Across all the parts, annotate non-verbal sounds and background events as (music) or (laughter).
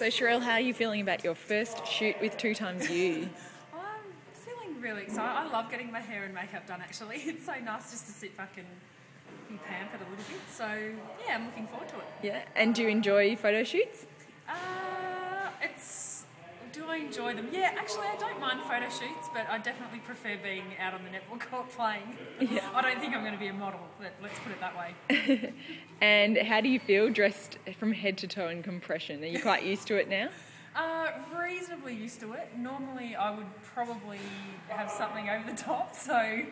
So, Sharelle, how are you feeling about your first shoot with 2XU? (laughs) I'm feeling really excited. I love getting my hair and makeup done actually. (laughs) It's so nice just to sit back and be pampered a little bit. So, yeah, I'm looking forward to it. yeah, and do you enjoy photo shoots? Uh, it's. Do I enjoy them? Yeah, actually, I don't mind photo shoots, but I definitely prefer being out on the netball (laughs) court playing. Yeah. I don't think I'm going to be a model, but let's put it that way. (laughs) And how do you feel dressed from head to toe in compression? Are you quite used to it now? Uh, reasonably used to it. Normally, I would probably have something over the top, so. (laughs)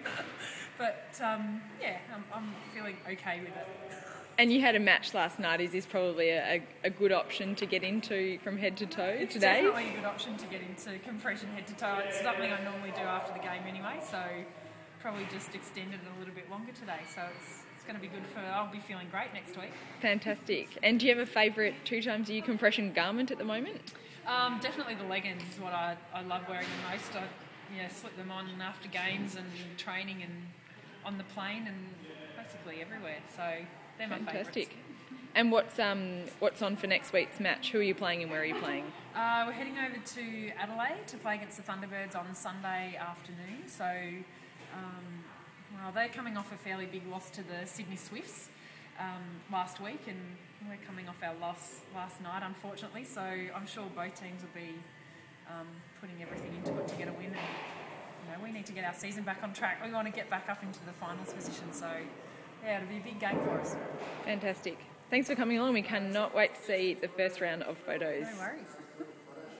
But um, yeah, I'm, I'm feeling okay with it. And you had a match last night. Is this probably a, a good option to get into from head to toe It's today? definitely a good option to get into compression head to toe. It's something I normally do after the game anyway, so probably just extended it a little bit longer today. So it's, it's going to be good for. I'll be feeling great next week. Fantastic. And do you have a favourite 2XU compression garment at the moment? Um, definitely the leggings is what I, I love wearing the most. I yeah, slip them on after games and training and on the plane and everywhere. So they're my Fantastic. favourites. And what's um what's on for next week's match? Who are you playing and where are you playing? Uh, we're heading over to Adelaide to play against the Thunderbirds on Sunday afternoon. So, um, well, they're coming off a fairly big loss to the Sydney Swifts um, last week, and we're coming off our loss last night, unfortunately. So, I'm sure both teams will be um, putting everything into it to get a win. And, you know, we need to get our season back on track. We want to get back up into the finals position. So, yeah, it'll be a big game for us. Fantastic. Thanks for coming along. We cannot wait to see the first round of photos. No worries.